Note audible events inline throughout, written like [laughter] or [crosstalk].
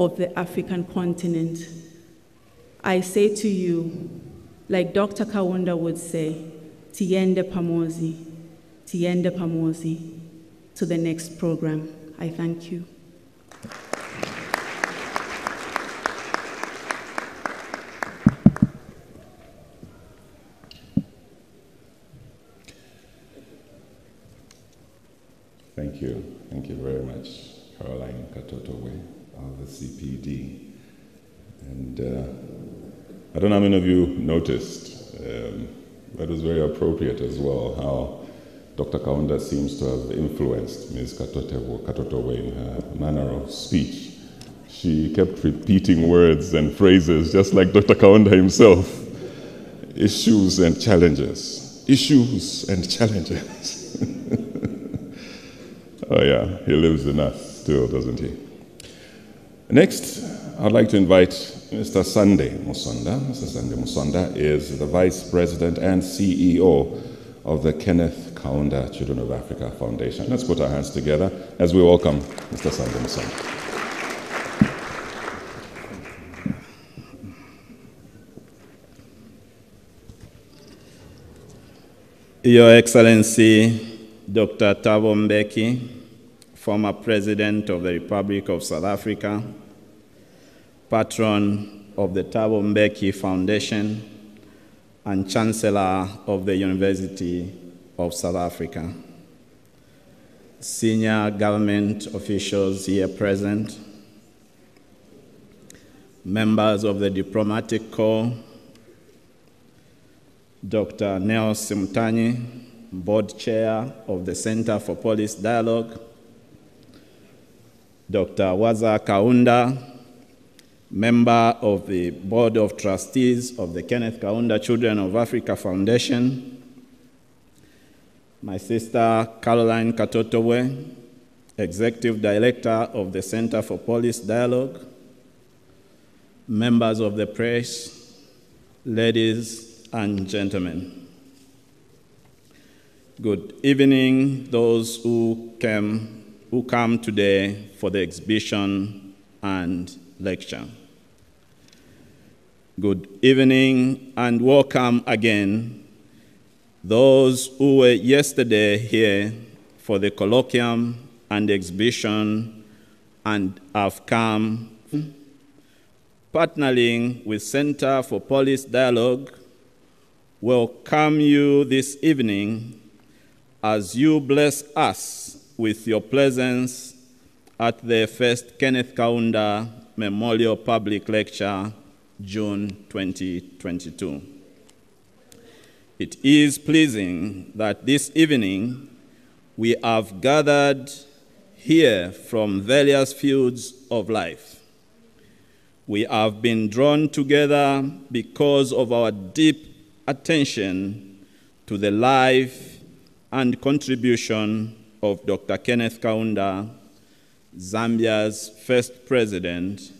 of the African continent. I say to you, like Dr. Kaunda would say, Tiende Pamozi, Tiende Pamozi, to the next program. I thank you. Thank you. Thank you very much, Caroline Katotowe the CPD. And uh, I don't know how many of you noticed, um, that was very appropriate as well, how Dr. Kaunda seems to have influenced Ms. Katotowe in her manner of speech. She kept repeating words and phrases just like Dr. Kaunda himself. Issues and challenges. Issues and challenges. [laughs] oh, yeah, he lives in us still, doesn't he? Next, I'd like to invite Mr. Sunday Musonda. Mr. Sunday Musonda is the Vice President and CEO of the Kenneth Kaunda Children of Africa Foundation. Let's put our hands together as we welcome Mr. Sunday Musonda. Your Excellency, Dr. Thabo Mbeki, former President of the Republic of South Africa, patron of the Thabo Mbeki Foundation, and Chancellor of the University of South Africa. Senior government officials here present, members of the diplomatic corps, Dr. Nels Simutanyi, board chair of the Center for Policy Dialogue, Dr. Waza Kaunda, member of the board of trustees of the Kenneth Kaunda Children of Africa Foundation, my sister Caroline Katotowe, executive director of the Center for Policy Dialogue, members of the press, ladies and gentlemen. Good evening, those who came, who come today for the exhibition and lecture. Good evening and welcome again, those who were yesterday here for the colloquium and exhibition and have come partnering with Center for Policy Dialogue welcome you this evening as you bless us with your presence at the first Kenneth Kaunda Memorial Public Lecture, June 2022. It is pleasing that this evening we have gathered here from various fields of life. We have been drawn together because of our deep attention to the life and contribution of Dr. Kenneth Kaunda, Zambia's first president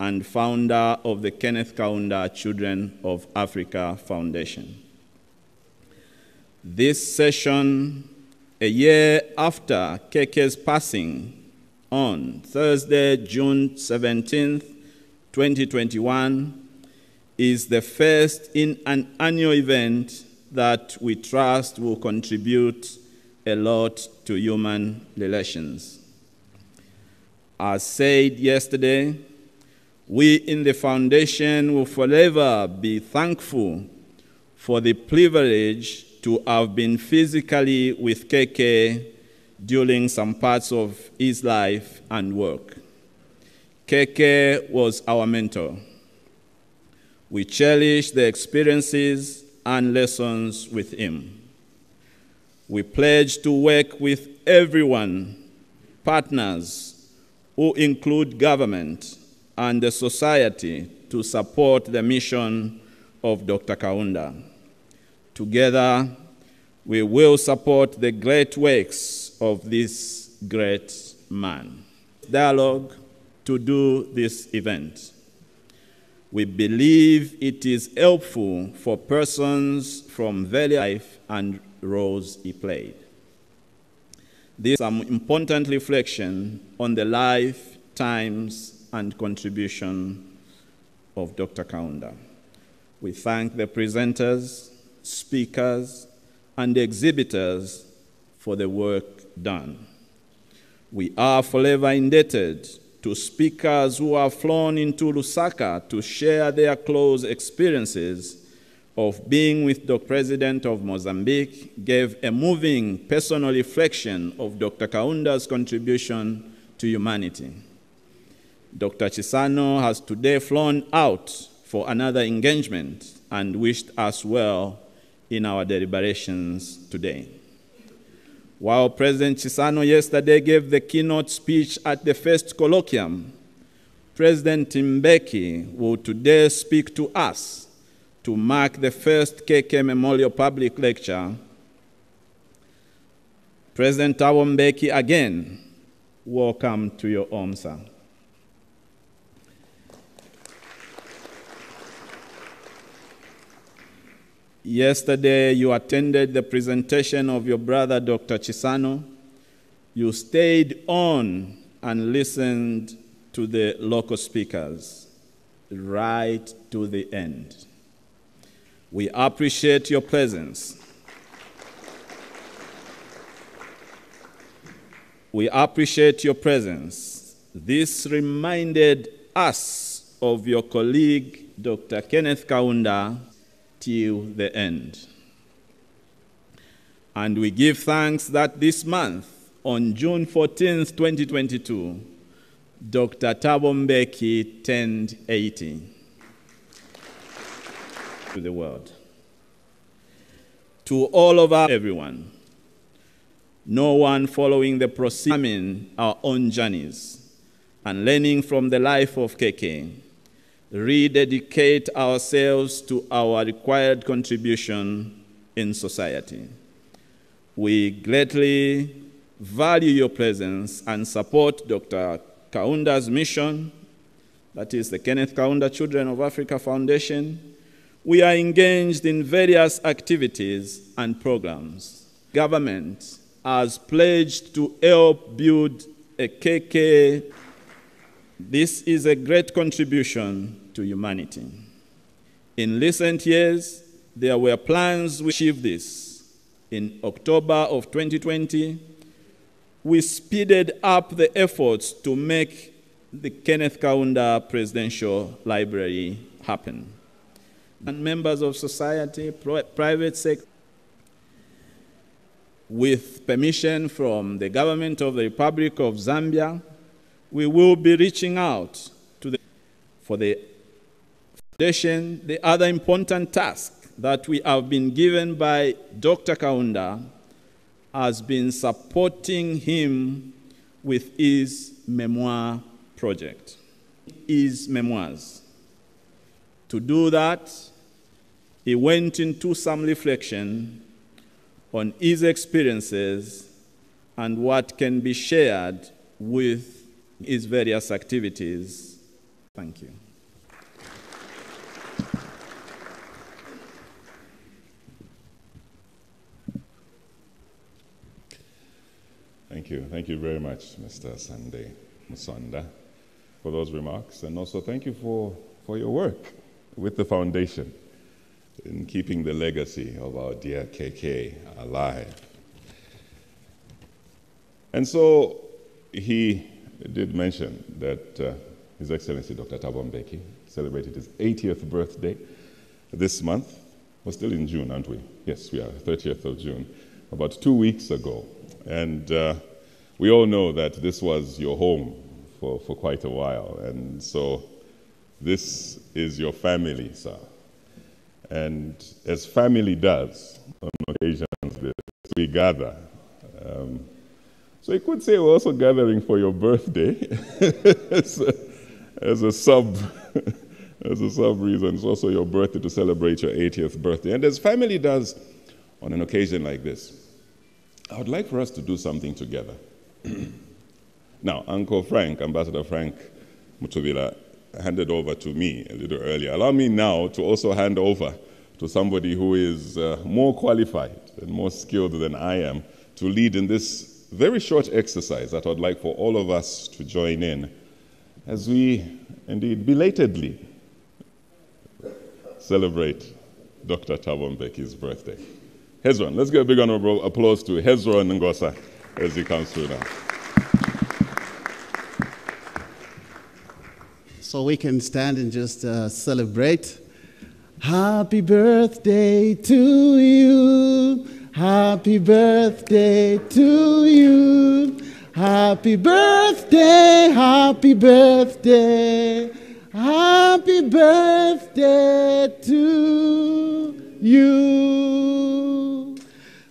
and founder of the Kenneth Kaunda Children of Africa Foundation. This session, a year after KK's passing on Thursday, June 17th, 2021, is the first in an annual event that we trust will contribute a lot to human relations. As said yesterday, we in the foundation will forever be thankful for the privilege to have been physically with KK during some parts of his life and work. KK was our mentor. We cherish the experiences and lessons with him. We pledge to work with everyone, partners who include government and the society to support the mission of Dr. Kaunda. Together, we will support the great works of this great man. Dialogue to do this event we believe it is helpful for persons from very life and roles he played. Is some important reflection on the life, times, and contribution of Dr. Kaunda. We thank the presenters, speakers, and exhibitors for the work done. We are forever indebted to speakers who have flown into Lusaka to share their close experiences of being with the President of Mozambique, gave a moving personal reflection of Dr. Kaunda's contribution to humanity. Dr. Chissano has today flown out for another engagement and wished us well in our deliberations today. While President Chissano yesterday gave the keynote speech at the first colloquium, President Mbeki will today speak to us to mark the first KK Memorial Public Lecture. President Thabo Mbeki, again, welcome to your home, sir. Yesterday, you attended the presentation of your brother, Dr. Chissano. You stayed on and listened to the local speakers right to the end. We appreciate your presence. We appreciate your presence. This reminded us of your colleague, Dr. Kenneth Kaunda, till the end. And we give thanks that this month, on June 14th, 2022, Dr. Thabo Mbeki turned 80 to the world. To all of our everyone, no one following the proceeding our own journeys and learning from the life of KK, rededicate ourselves to our required contribution in society. We greatly value your presence and support Dr. Kaunda's mission, that is the Kenneth Kaunda Children of Africa Foundation. We are engaged in various activities and programs. Government has pledged to help build a KK. This is a great contribution to humanity. In recent years, there were plans to achieve this. In October of 2020, we speeded up the efforts to make the Kenneth Kaunda Presidential Library happen. And members of society, private sector, with permission from the government of the Republic of Zambia, we will be reaching out to the, for the foundation. The other important task that we have been given by Dr. Kaunda has been supporting him with his memoir project, his memoirs. To do that, he went into some reflection on his experiences and what can be shared with his various activities. Thank you. Thank you. Thank you very much, Mr. Sunday Musonda, for those remarks. And also thank you for, for your work with the foundation in keeping the legacy of our dear KK alive. And so he did mention that uh, His Excellency Dr. Thabo Mbeki celebrated his 80th birthday this month. We're still in June, aren't we? Yes, we are, 30th of June, about two weeks ago. And uh, we all know that this was your home for, for quite a while. And so this is your family, sir. And as family does on occasions, we gather. Um, so you could say we're also gathering for your birthday [laughs] as, a, as, a, sub. [laughs] As a sub reason, it's also your birthday to celebrate your 80th birthday. And as family does on an occasion like this, I would like for us to do something together. [clears throat] now, Uncle Frank, Ambassador Frank Mutubila, handed over to me a little earlier. Allow me now to also hand over to somebody who is uh, more qualified and more skilled than I am to lead in this very short exercise that I'd like for all of us to join in as we indeed belatedly celebrate Dr. Thabo Mbeki's birthday. Hezron, let's give a big round of applause to Hezron Ngosa as he comes through now. So we can stand and just uh, celebrate. Happy birthday to you. Happy birthday to you. Happy birthday, happy birthday, happy birthday to you.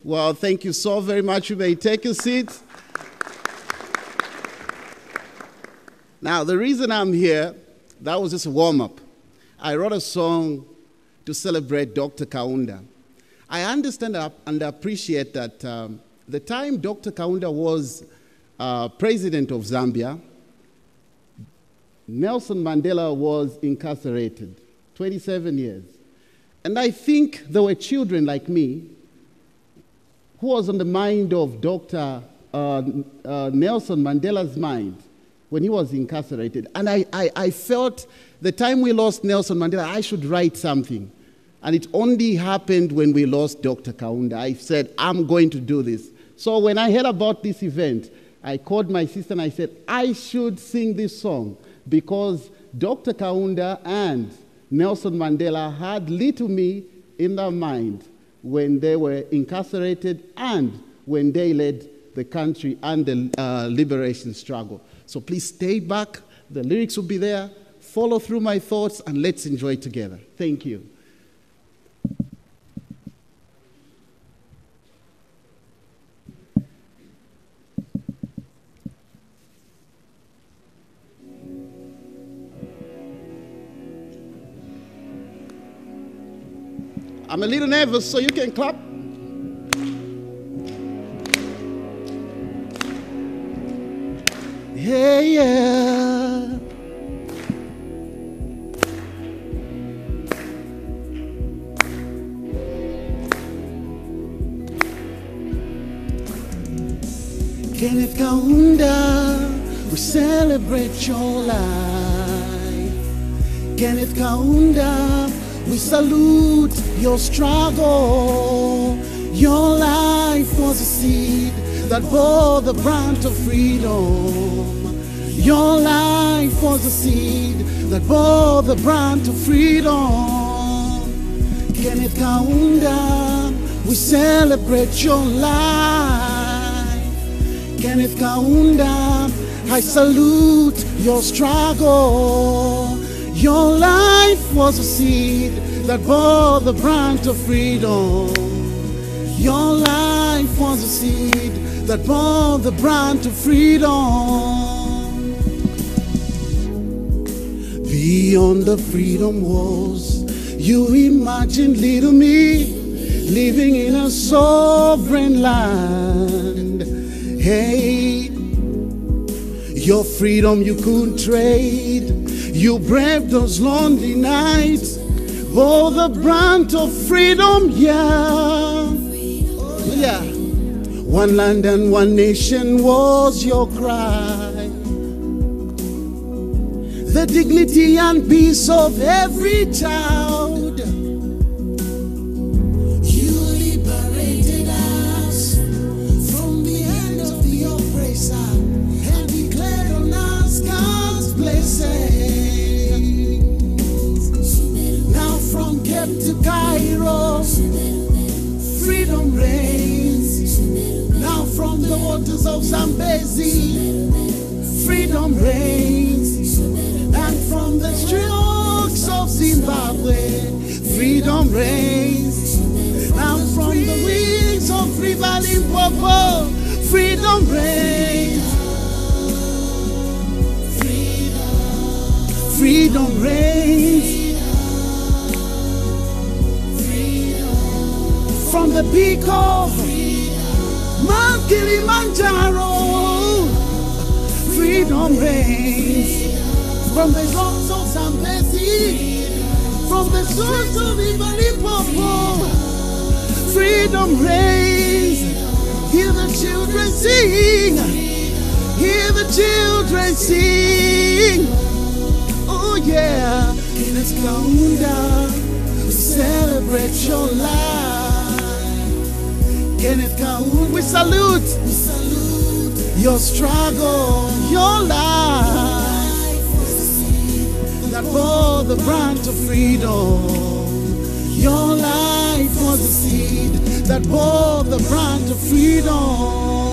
Well, thank you so very much. You may take a seat. Now, the reason I'm here, that was just a warm up. I wrote a song to celebrate Dr. Kaunda. I understand and appreciate that um, the time Dr. Kaunda was uh, president of Zambia, Nelson Mandela was incarcerated 27 years. And I think there were children like me who was on the mind of Dr. Uh, uh, Nelson Mandela's mind when he was incarcerated. And I, I, I felt the time we lost Nelson Mandela, I should write something. And it only happened when we lost Dr. Kaunda. I said, I'm going to do this. So when I heard about this event, I called my sister and I said, I should sing this song because Dr. Kaunda and Nelson Mandela had little me in their mind when they were incarcerated and when they led the country and the uh, liberation struggle. So please stay back. The lyrics will be there. Follow through my thoughts and let's enjoy together. Thank you. I'm a little nervous, so you can clap. Yeah, yeah. Kenneth Kaunda, we celebrate your life. Kenneth Kaunda, we salute your struggle. Your life was a seed that bore the branch of freedom. Your life was a seed that bore the branch of freedom. Kenneth Kaunda, we celebrate your life. Kenneth Kaunda, I salute your struggle. Your life was a seed that bore the branch of freedom. Your life was a seed that bore the branch of freedom. Beyond the freedom walls, you imagine little me living in a sovereign land. Hey, your freedom you couldn't trade you braved those lonely nights, bore the brunt of freedom, yeah. Yeah. One land and one nation was your cry. The dignity and peace of every child. You liberated us from the hand of the oppressor and declared on us God's blessings. Now from Cape to Cairo. Freedom reigns. Now from the waters of Zambezi, freedom reigns. From the strokes of Zimbabwe, freedom reigns. Now from the wings of River Limpopo, freedom reigns. Freedom reigns. Freedom. From the peak of Mount Kilimanjaro. Freedom reigns from the rocks of Zambezi, from the shores of Limpopo. Freedom reigns. Hear the children sing. Hear the children sing. Oh yeah, Kenneth Kaunda, we celebrate your life. Kenneth Kaunda, we salute, we salute your struggle, your life bore the brunt of freedom. Your life was a seed that bore the brunt of freedom.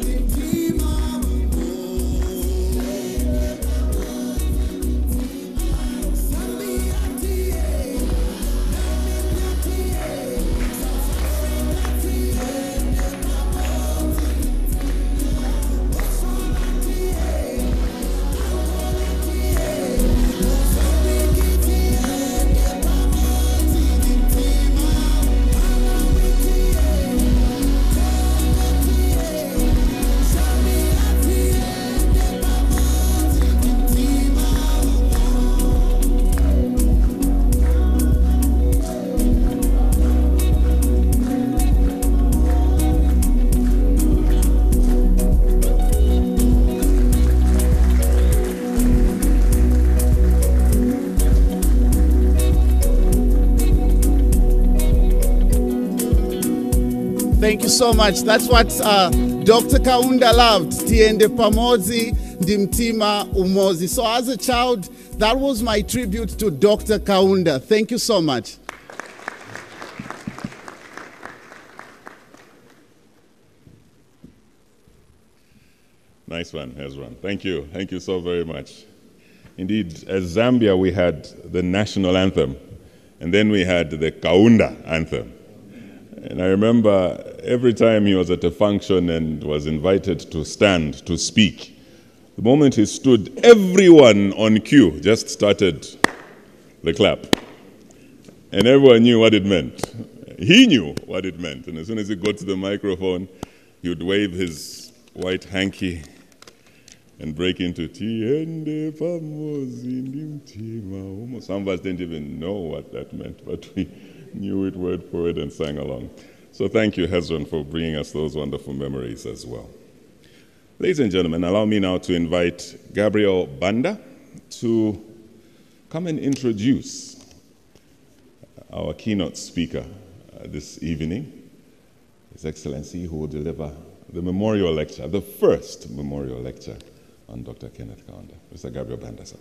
so much. That's what uh, Dr. Kaunda loved. Tiende pamozi Dimtima umozi. So as a child, that was my tribute to Dr. Kaunda. Thank you so much. Nice one, Hezron. Thank you. Thank you so very much. Indeed, as Zambia, we had the national anthem, and then we had the Kaunda anthem. And I remember every time he was at a function and was invited to stand to speak, the moment he stood, everyone on cue just started the clap. And everyone knew what it meant. He knew what it meant. And as soon as he got to the microphone, he would wave his white hanky and break into Tiende. Some of us didn't even know what that meant, but we knew it word for word and sang along. So thank you, Hezron, for bringing us those wonderful memories as well. Ladies and gentlemen, allow me now to invite Gabriel Banda to come and introduce our keynote speaker uh, this evening, His Excellency, who will deliver the memorial lecture, the first memorial lecture on Dr. Kenneth Kaunda. Mr. Gabriel Banda, sir.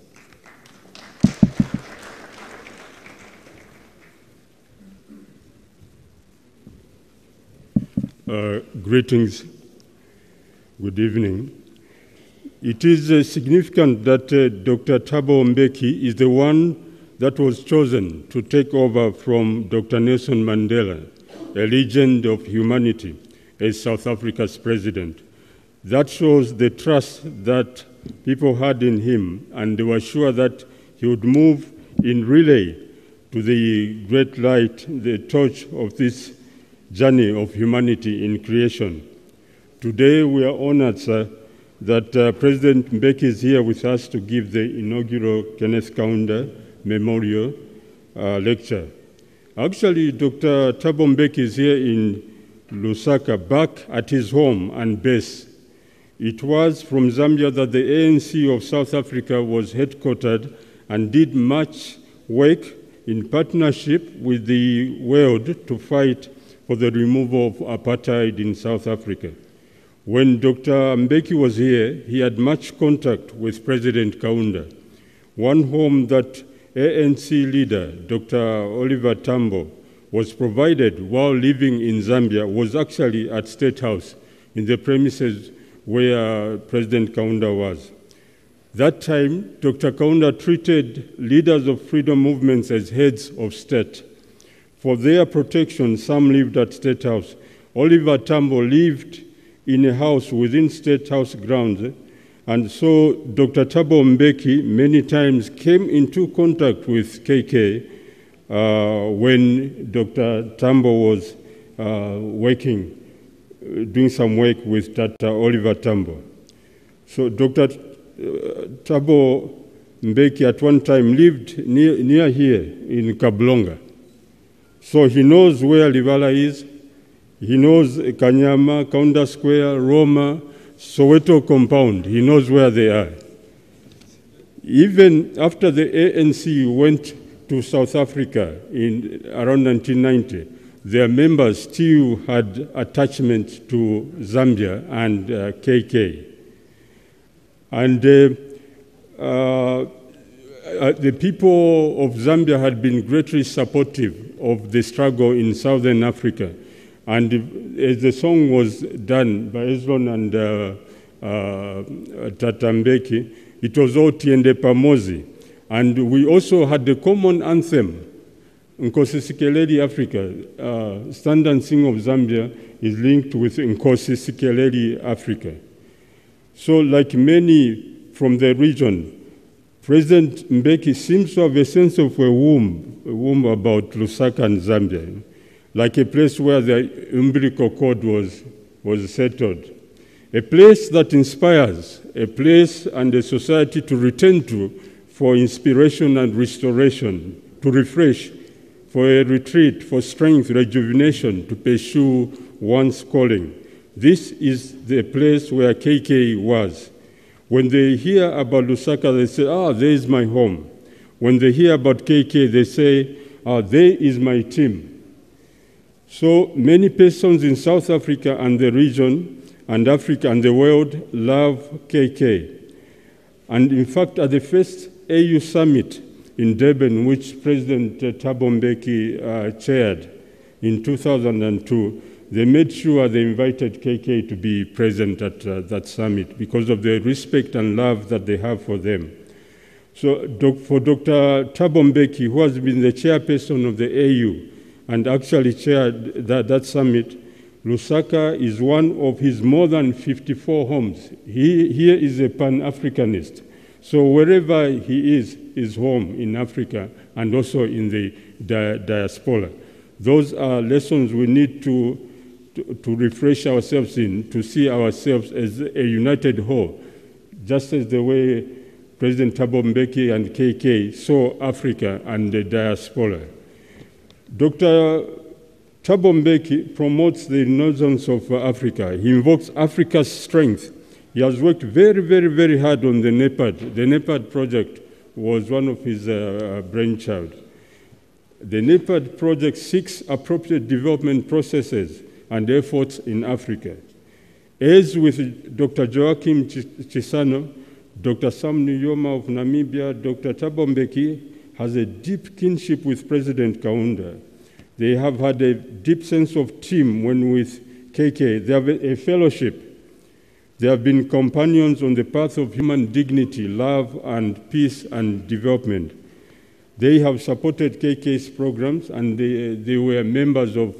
Uh, greetings. Good evening. It is uh, significant that uh, Dr. Thabo Mbeki is the one that was chosen to take over from Dr. Nelson Mandela, a legend of humanity, as South Africa's president. That shows the trust that people had in him, and they were sure that he would move in relay to the great light, the torch of this journey of humanity in creation. Today, we are honored, sir, that uh, President Mbeki is here with us to give the inaugural Kenneth Kaunda Memorial uh, Lecture. Actually, Dr. Thabo Mbeki is here in Lusaka back at his home and base. It was from Zambia that the ANC of South Africa was headquartered and did much work in partnership with the world to fight for the removal of apartheid in South Africa. When Dr. Mbeki was here, he had much contact with President Kaunda. One home that ANC leader, Dr. Oliver Tambo, was provided while living in Zambia was actually at State House in the premises where uh, President Kaunda was. That time, Dr. Kaunda treated leaders of freedom movements as heads of state. For their protection, some lived at State House. Oliver Tambo lived in a house within State House grounds, and so Dr. Thabo Mbeki many times came into contact with KK uh, when Dr. Tambo was uh, working, doing some work with Dr. Oliver Tambo. So Dr. Thabo Mbeki at one time lived near, near here in Kabulonga. So he knows where Libala is. He knows Kanyama, Kaunda Square, Roma, Soweto compound. He knows where they are. Even after the ANC went to South Africa in around 1990, their members still had attachment to Zambia and uh, KK. And uh, uh, the people of Zambia had been greatly supportive of the struggle in southern Africa. And as the song was done by Hezron and uh, uh, Tatambeki, it was Otiende Pamozi. And we also had the common anthem, Nkosi Sikeleli Africa. Uh, Stand and Sing of Zambia is linked with Nkosi Sikeleli Africa. So, like many from the region, President Mbeki seems to have a sense of a womb, a womb about Lusaka and Zambia, like a place where the umbilical cord was, was settled. A place that inspires, a place and a society to return to for inspiration and restoration, to refresh, for a retreat, for strength, rejuvenation, to pursue one's calling. This is the place where KK was. When they hear about Lusaka, they say, ah, there is my home. When they hear about KK, they say, ah, there is my team. So many persons in South Africa and the region and Africa and the world love KK. And in fact, at the first AU summit in Durban, which President Thabo Mbeki uh, chaired in 2002, they made sure they invited KK to be present at uh, that summit because of the respect and love that they have for them. So, doc, for Dr. Thabo Mbeki, who has been the chairperson of the AU and actually chaired that, that summit, Lusaka is one of his more than 54 homes. He here is a Pan Africanist. So, wherever he is, is home in Africa and also in the di- diaspora. Those are lessons we need to to, refresh ourselves in, to see ourselves as a united whole, just as the way President Thabo Mbeki and KK saw Africa and the diaspora. Dr. Thabo Mbeki promotes the renaissance of Africa. He invokes Africa's strength. He has worked very, very, very hard on the NEPAD. The NEPAD project was one of his uh, brainchild. The NEPAD project seeks appropriate development processes and efforts in Africa. As with Dr. Joaquim Chissano, Dr. Sam Nujoma of Namibia, Dr. Thabo Mbeki has a deep kinship with President Kaunda. They have had a deep sense of team when with KK. They have a fellowship. They have been companions on the path of human dignity, love, and peace and development. They have supported KK's programs and they, they were members of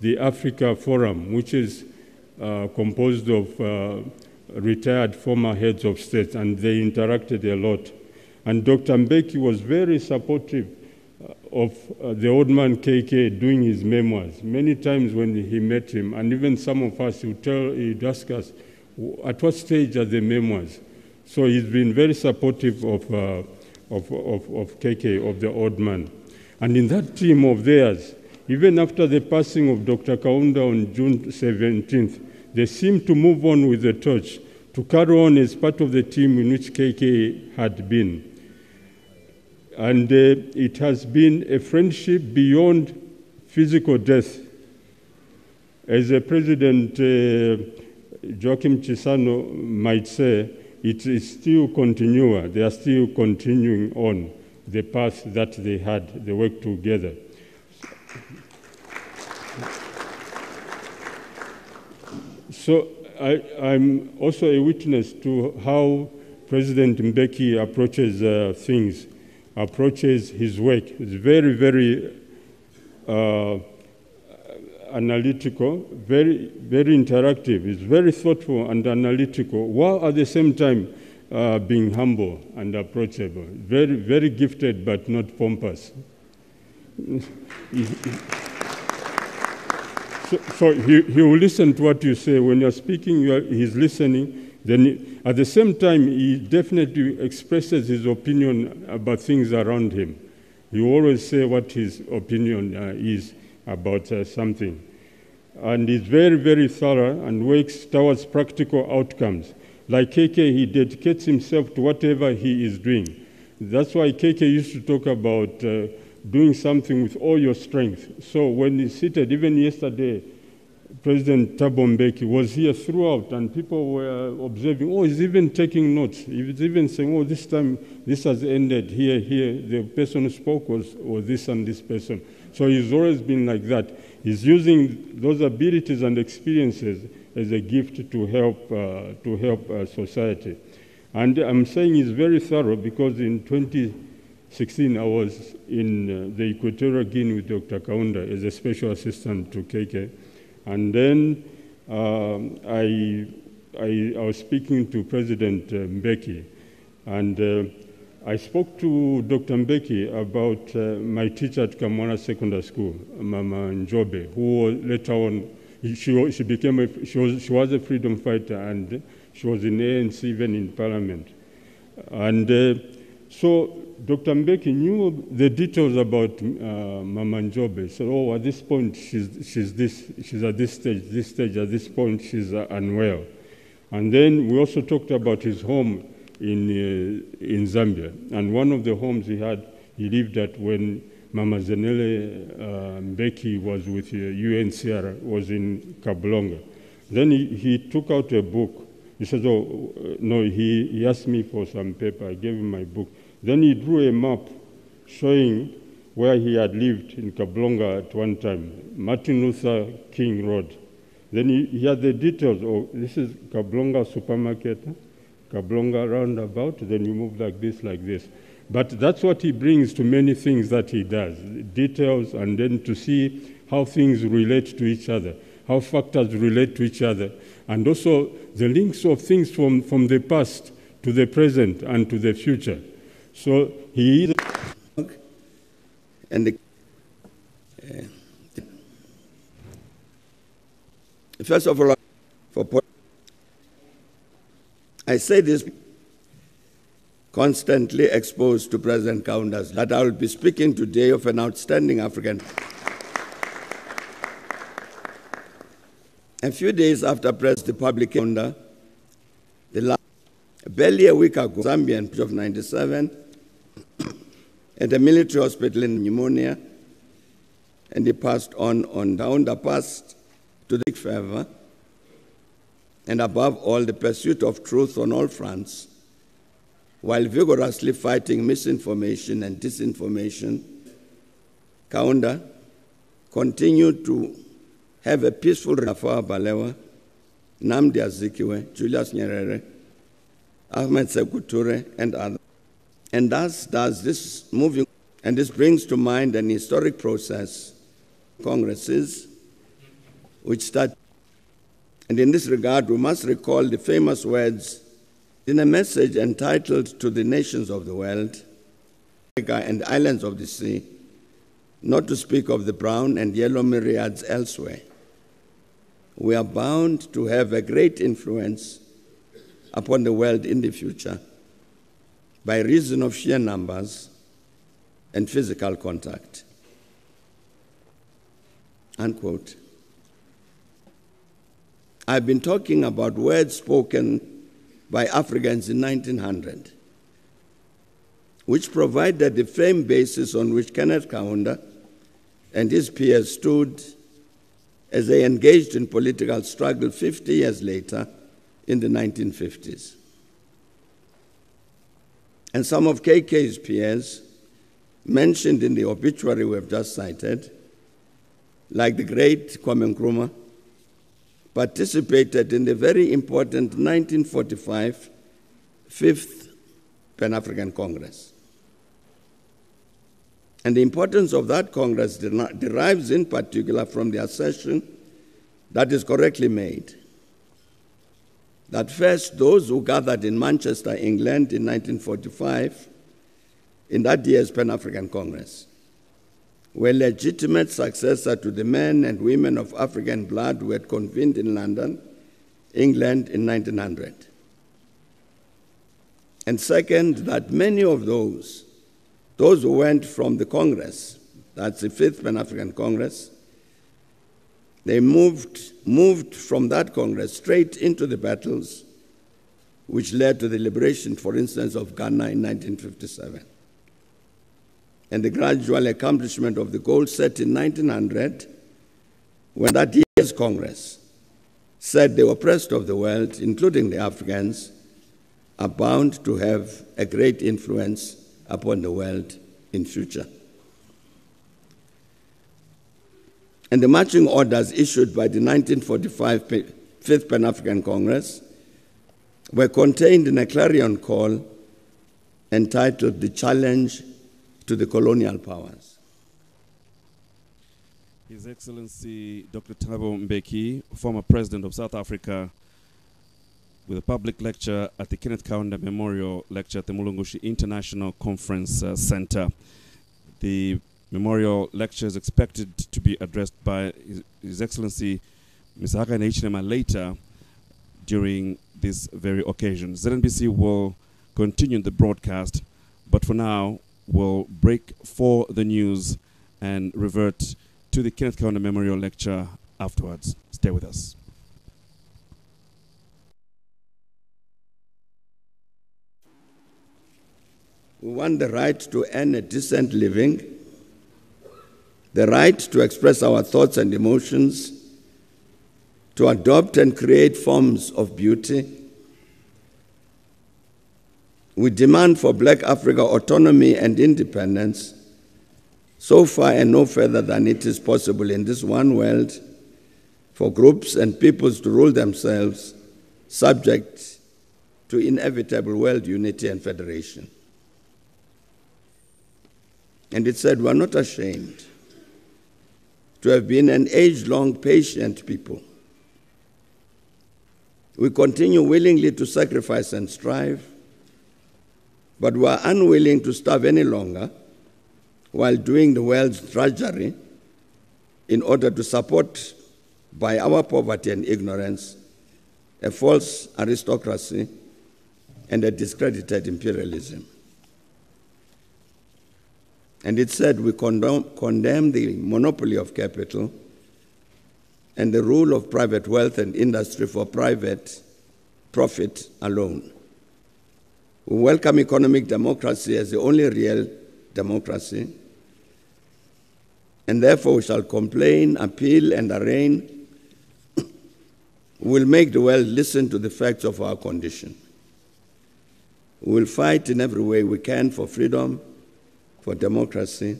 the Africa Forum, which is uh, composed of uh, retired former heads of state, and they interacted a lot. And Dr. Mbeki was very supportive of uh, the old man KK doing his memoirs. Many times when he met him, and even some of us, he would, tell, he'd ask us, at what stage are the memoirs? So he's been very supportive of, uh, of, of, of KK, of the old man. And in that team of theirs, Even after the passing of Dr. Kaunda on June 17th, they seemed to move on with the torch to carry on as part of the team in which KK had been. And uh, it has been a friendship beyond physical death. As the President uh, Joaquim Chissano might say, it is still continual. They are still continuing on the path that they had. They worked together. So I, am also a witness to how President Mbeki approaches uh, things, approaches his work. It's very, very uh, analytical, very, very interactive. It's very thoughtful and analytical, while at the same time uh, being humble and approachable. Very, very gifted, but not pompous. So, so he, he will listen to what you say. When you're speaking, you are, he's listening. Then, he, at the same time, he definitely expresses his opinion about things around him. He always say what his opinion uh, is about uh, something. And is very, very thorough and works towards practical outcomes. Like KK, he dedicates himself to whatever he is doing. That's why KK used to talk about uh, doing something with all your strength. So when he's seated, even yesterday, President Thabo Mbeki was here throughout, and people were observing. Oh, he's even taking notes. He's even saying, "Oh, this time this has ended here, here." The person who spoke was was this and this person. So he's always been like that. He's using those abilities and experiences as a gift to help uh, to help uh, society. And I'm saying he's very thorough because in 20. 16 hours in uh, the Equatorial Guinea with Dr. Kaunda as a special assistant to KK. And then um, I, I, I, was speaking to President uh, Mbeki, and uh, I spoke to Dr. Mbeki about uh, my teacher at Kamwala Secondary School, Mama Njobe, who later on, she, she became a, she was, she was a freedom fighter and she was in ANC even in parliament. And uh, so Dr. Mbeki knew the details about uh, Mama Njobe. So, oh, at this point, she's, she's, this, she's at this stage, this stage, at this point, she's uh, unwell. And then we also talked about his home in, uh, in Zambia. And one of the homes he had, he lived at when Mama Zanele uh, Mbeki was with uh, UNCR, was in Kabulonga. Then he, he took out a book. He said, oh, uh, no, he, he asked me for some paper. I gave him my book. Then he drew a map showing where he had lived in Kabulonga at one time, Martin Luther King Road. Then he, he had the details. of this is Kabulonga supermarket. Kabulonga roundabout, then you move like this, like this. But that's what he brings to many things that he does details, and then to see how things relate to each other, how factors relate to each other, and also the links of things from, from the past to the present and to the future. So he. And the, uh, first of all, for I say this constantly exposed to President Kaunda's that I will be speaking today of an outstanding African. A few days after President public Kaunda, the last, barely a week ago, Zambian of 97, at a military hospital in pneumonia, and he passed on on down the past to the fever and above all, the pursuit of truth on all fronts, while vigorously fighting misinformation and disinformation, Kaunda continued to have a peaceful Tafawa Balewa, Nnamdi Azikiwe, Julius Nyerere, Ahmed Sekou Toure, and others. And thus does this moving, and this brings to mind an historic process, congresses, which started and in this regard, we must recall the famous words in a message entitled To the Nations of the World, Africa and Islands of the Sea, not to speak of the brown and yellow myriads elsewhere. We are bound to have a great influence upon the world in the future by reason of sheer numbers and physical contact. Unquote. I've been talking about words spoken by Africans in 1900, which provided the firm basis on which Kenneth Kaunda and his peers stood as they engaged in political struggle 50 years later in the 1950s. And some of KK's peers, mentioned in the obituary we've just cited, like the great Kwame Nkrumah, participated in the very important 1945 Fifth Pan African Congress. And the importance of that Congress derives in particular from the assertion that is correctly made that first, those who gathered in Manchester, England in 1945, in that year's Pan African Congress, were legitimate successor to the men and women of African blood who had convened in London, England in 1900. And second, that many of those, those who went from the Congress, that's the Fifth Pan African Congress, they moved, moved from that Congress straight into the battles which led to the liberation, for instance, of Ghana in 1957 and the gradual accomplishment of the goal set in 1900 when that year's Congress said the oppressed of the world, including the Africans, are bound to have a great influence upon the world in future. And the marching orders issued by the 1945 Fifth Pan African Congress were contained in a clarion call entitled The Challenge to the Colonial Powers. His Excellency Dr. Thabo Mbeki, former President of South Africa, with a public lecture at the Kenneth Kaunda Memorial Lecture at the Mulungushi International Conference uh, Center. The memorial lecture is expected to be addressed by His, His Excellency Mr. Hakainde Hichilema later during this very occasion. ZNBC will continue the broadcast, but for now, we'll break for the news and revert to the Kenneth Kaunda Memorial Lecture afterwards. Stay with us. We want the right to earn a decent living, the right to express our thoughts and emotions, to adopt and create forms of beauty. We demand for Black Africa autonomy and independence so far and no further than it is possible in this one world for groups and peoples to rule themselves subject to inevitable world unity and federation. And it said, We're not ashamed to have been an age long patient people. We continue willingly to sacrifice and strive, but we are unwilling to starve any longer while doing the world's drudgery in order to support, by our poverty and ignorance, a false aristocracy and a discredited imperialism. And it said we condemn, condemn the monopoly of capital and the rule of private wealth and industry for private profit alone. We welcome economic democracy as the only real democracy, and therefore we shall complain, appeal, and arraign. [coughs] we will make the world listen to the facts of our condition. We will fight in every way we can for freedom, for democracy,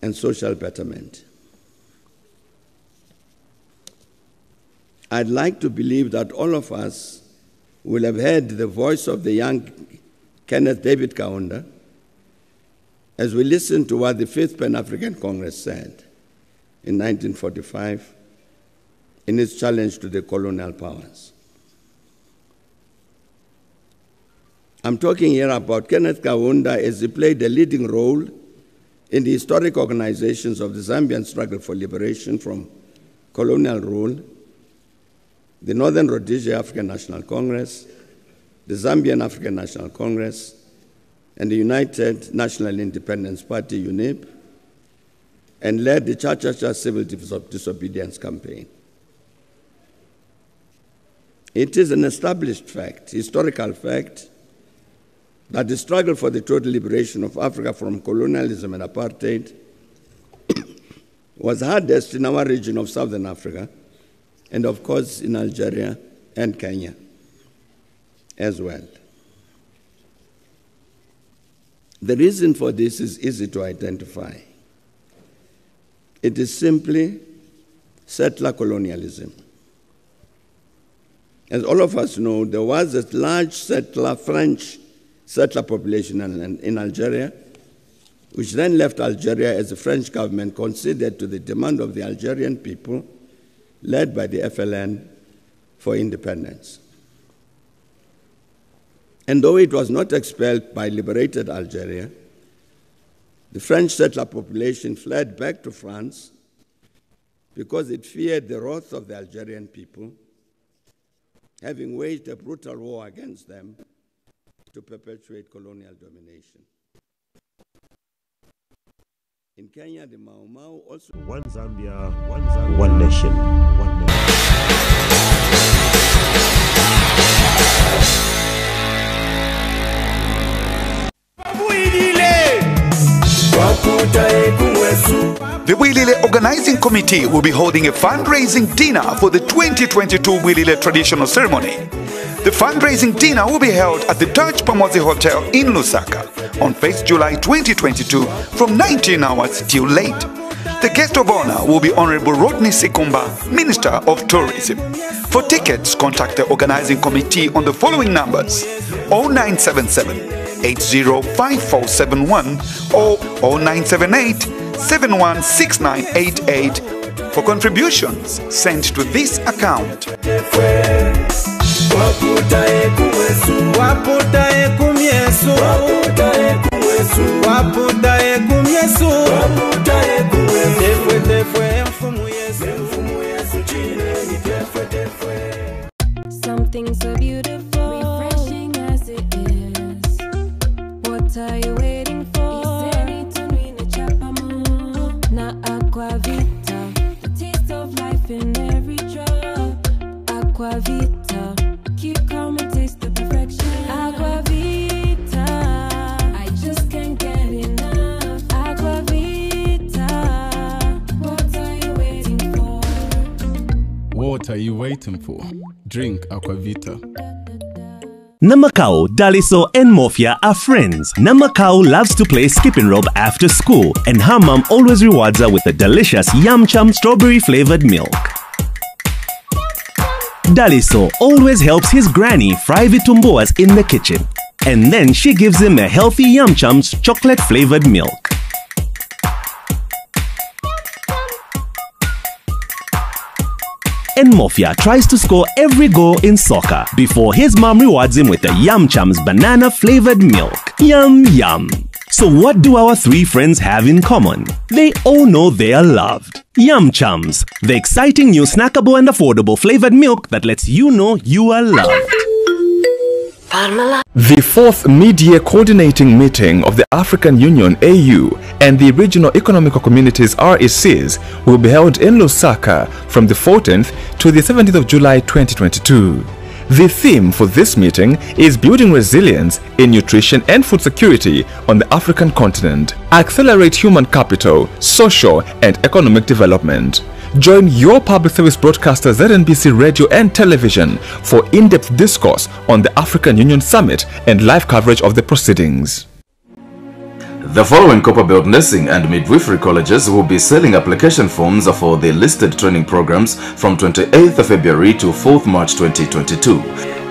and social betterment. I'd like to believe that all of us will have heard the voice of the young Kenneth David Kaunda as we listen to what the Fifth Pan African Congress said in 1945 in its challenge to the colonial powers. I'm talking here about Kenneth Kaunda as he played a leading role in the historic organizations of the Zambian struggle for liberation from colonial rule the Northern Rhodesia African National Congress, the Zambian African National Congress, and the United National Independence Party, UNIP, and led the Cha-Cha-Cha civil disobedience campaign. It is an established fact, historical fact, that the struggle for the total liberation of Africa from colonialism and apartheid was hardest in our region of southern Africa, and of course in Algeria and Kenya as well. The reason for this is easy to identify. It is simply settler colonialism. As all of us know, there was a large settler, French settler population in, Algeria, which then left Algeria as the French government conceded to the demand of the Algerian people, led by the FLN, for independence. And though it was not expelled by liberated Algeria, the French settler population fled back to France because it feared the wrath of the Algerian people, having waged a brutal war against them to perpetuate colonial domination. In Kenya, the Mau Mau also. One Zambia, one Zambia, one nation, one nation. The Wilile Organizing Committee will be holding a fundraising dinner for the 2022 Wilile Traditional Ceremony. The fundraising dinner will be held at the Taj Pamodzi Hotel in Lusaka on 1st July 2022 from 19 hours till late. The guest of honor will be Honorable Rodney Sikumba, Minister of Tourism. For tickets, contact the organizing committee on the following numbers 0977 805471 or 0978 716988 for contributions sent to this account. Something so beautiful, refreshing as it is. What are you what are you waiting for? What are you waiting for? Drink Aquavita. Namakau, Daliso, and Mafia are friends. Namakau loves to play skipping rope after school, and her mom always rewards her with a delicious Yum Chum strawberry flavored milk. Daliso always helps his granny fry vitumbos in the kitchen, and then she gives him a healthy Yum Chum's chocolate flavored milk. and Mofia tries to score every goal in soccer before his mom rewards him with the Yum Chums banana flavored milk. Yum yum. So what do our three friends have in common? They all know they are loved. Yum Chums, the exciting new snackable and affordable flavored milk that lets you know you are loved. The fourth mid-year coordinating meeting of the African Union AU and the Regional Economical Communities RECs will be held in Lusaka from the 14th to the 17th of July 2022. The theme for this meeting is building resilience in nutrition and food security on the African continent. Accelerate human capital, social and economic development. Join your public service broadcaster ZNBC Radio and Television for in-depth discourse on the African Union Summit and live coverage of the proceedings. The following Copperbelt Nursing and Midwifery colleges will be selling application forms for the listed training programs from 28th of February to 4th March 2022.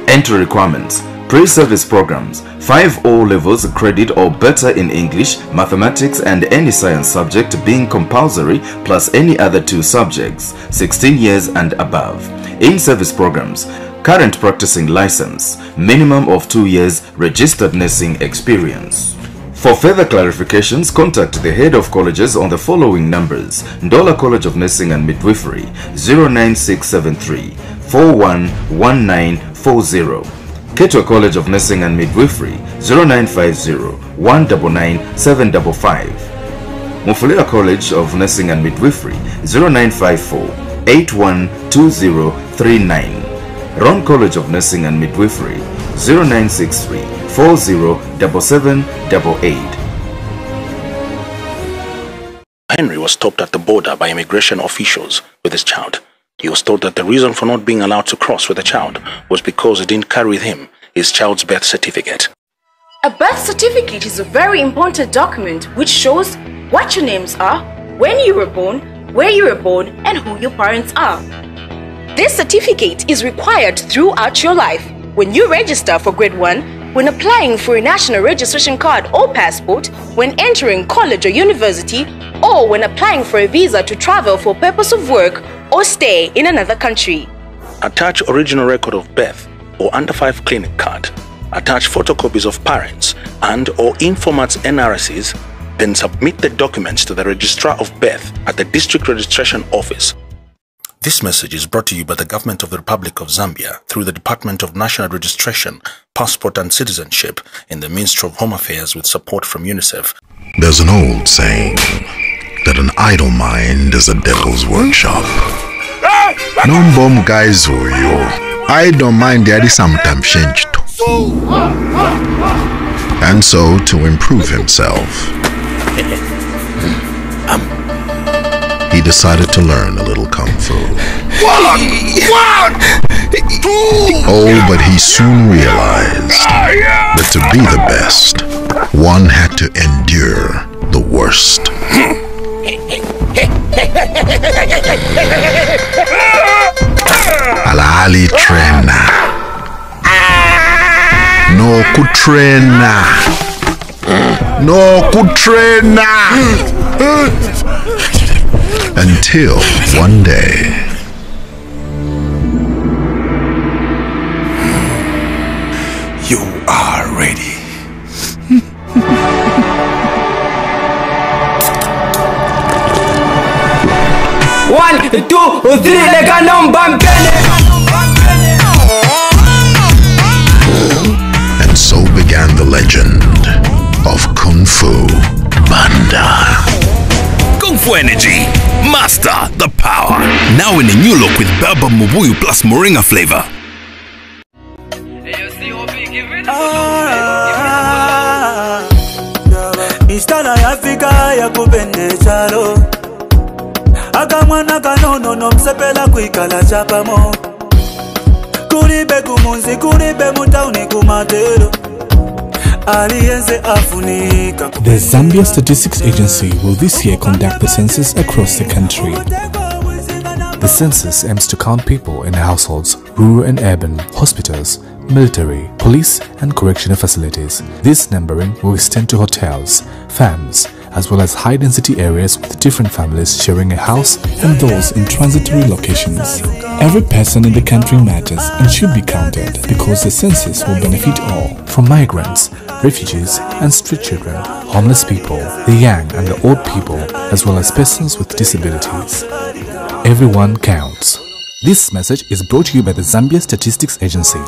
Entry requirements Pre-service programs 5 O levels credit or better in English, mathematics and any science subject being compulsory plus any other two subjects 16 years and above. In-service programs current practicing license minimum of 2 years registered nursing experience. For further clarifications, contact the head of colleges on the following numbers. Ndola College of Nursing and Midwifery 09673 411940. Kitwe College of Nursing and Midwifery 0950 199 755. Mufulira College of Nursing and Midwifery 0954 812039. Roan College of Nursing and Midwifery 0963 407788. Henry was stopped at the border by immigration officials with his child. He was told that the reason for not being allowed to cross with the child was because he didn't carry with him his child's birth certificate. A birth certificate is a very important document which shows what your names are, when you were born, where you were born, and who your parents are. This certificate is required throughout your life when you register for grade 1, when applying for a national registration card or passport, when entering college or university, or when applying for a visa to travel for purpose of work or stay in another country. Attach original record of birth or under 5 clinic card. Attach photocopies of parents and or informant's NRCs, then submit the documents to the registrar of birth at the district registration office. This message is brought to you by the government of the Republic of Zambia through the Department of National Registration, Passport and Citizenship in the Ministry of Home Affairs with support from UNICEF. There's an old saying that an idle mind is a devil's workshop. Nombom guys huyo idle mind yali sometimes change too. And so to improve himself [laughs] um, he decided to learn a little kung fu. One, one, two. Oh, but he soon realized that to be the best, one had to endure the worst. Alali trena. No kutrena. No kutrena. Until one day. You are ready. One, two, three, lega number And so began the legend of Kung Fu Banda. Kung Energy. Master the power. Now in a new look with Baba Mubuyu plus Moringa flavor. Istana ya yakupende chalo akamwana kanono nomsepela kwikala chapamo kulibe kumunzi kulibe mutauni kumatero The Zambia Statistics Agency will this year conduct the census across the country. The census aims to count people in households, rural and urban, hospitals, military, police, and correctional facilities. This numbering will extend to hotels, farms, as well as high density areas with different families sharing a house and those in transitory locations. Every person in the country matters and should be counted because the census will benefit all, from migrants, refugees, and street children, homeless people, the young and the old people, as well as persons with disabilities. Everyone counts. This message is brought to you by the Zambia Statistics Agency.